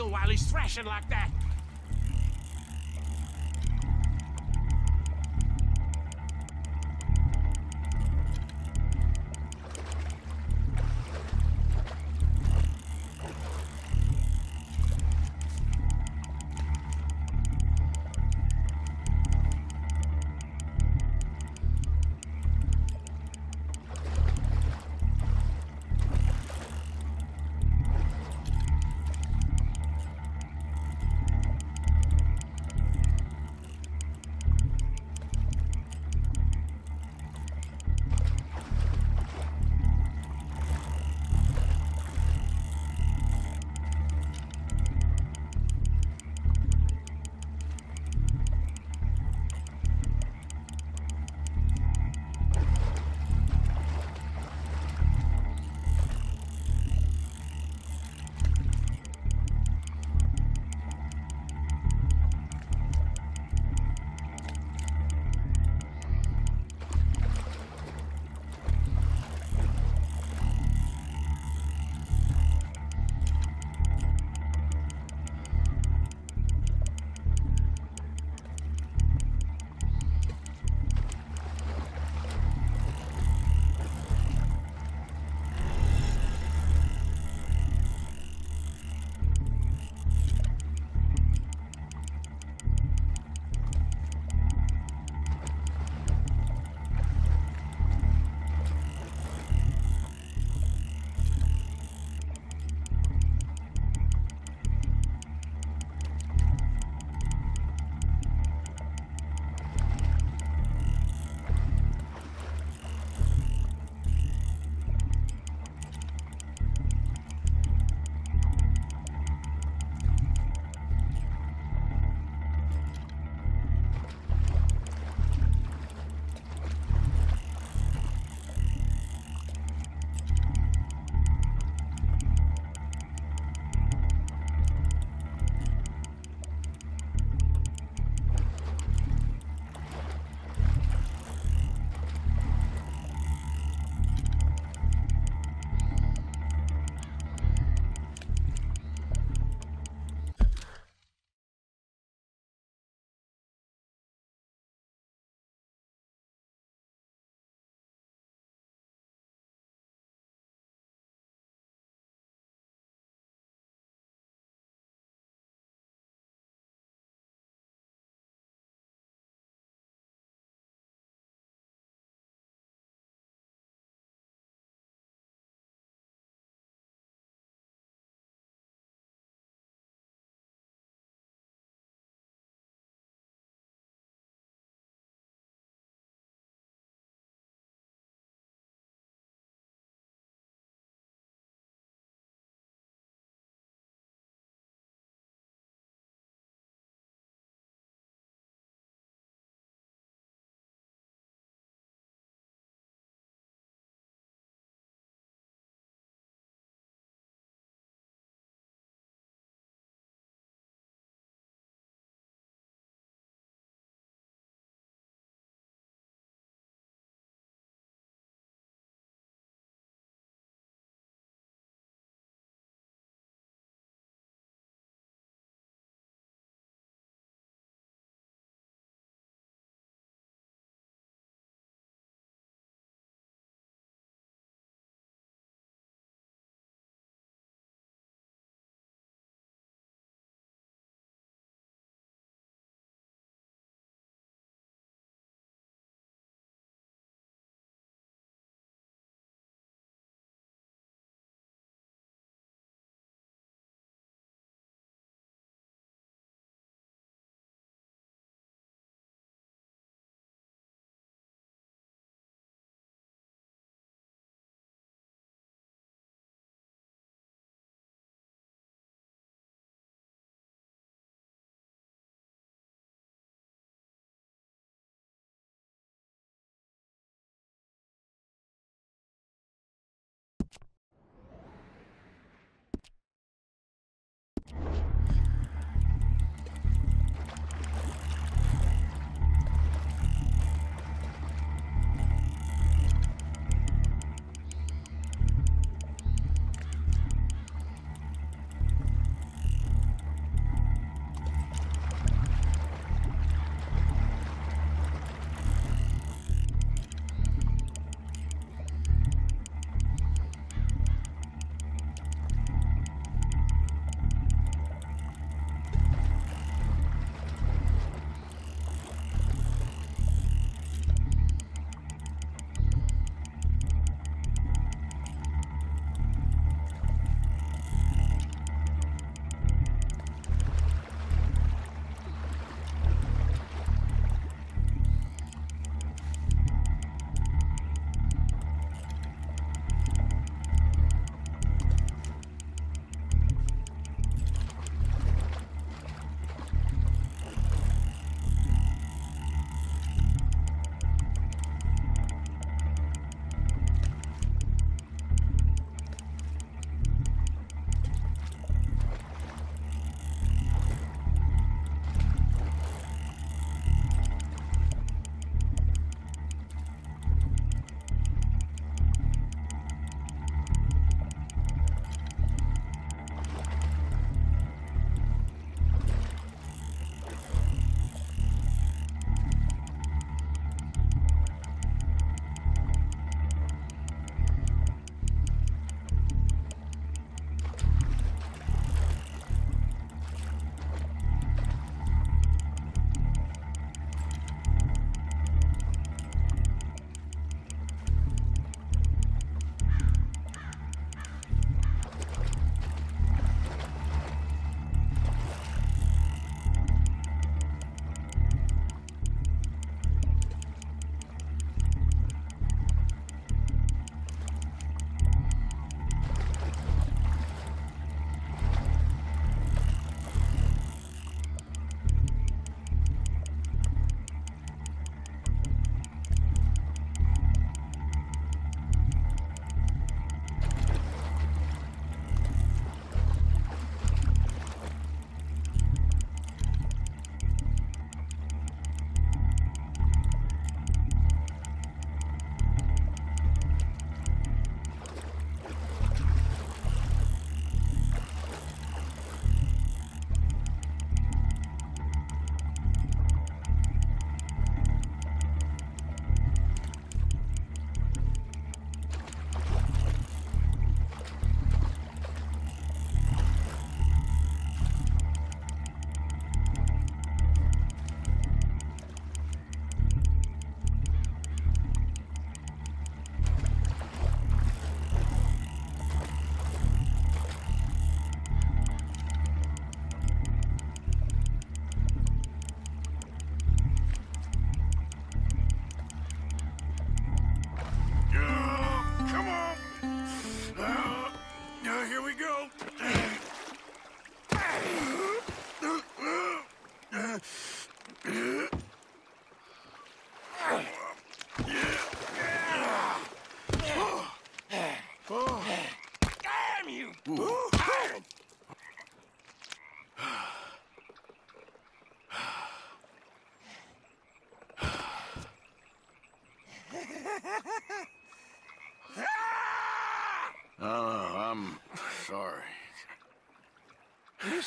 while he's thrashing like that.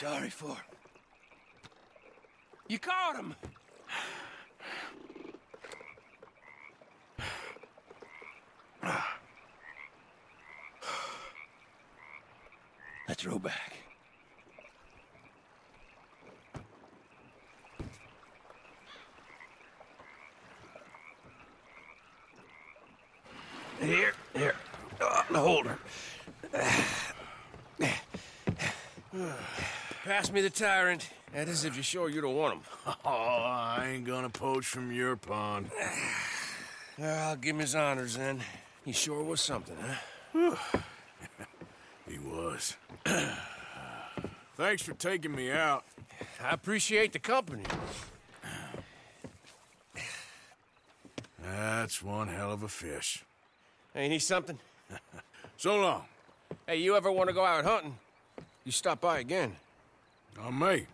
Sorry for? You caught him. Let's row back. Here, here. Uh, hold her. Pass me the tyrant. That is if you're sure you don't want him. Oh, I ain't gonna poach from your pond. Well, I'll give him his honors then. He sure was something, huh? He was. Thanks for taking me out. I appreciate the company. That's one hell of a fish. Ain't he something? So long. Hey, you ever want to go out hunting? You stop by again. I may.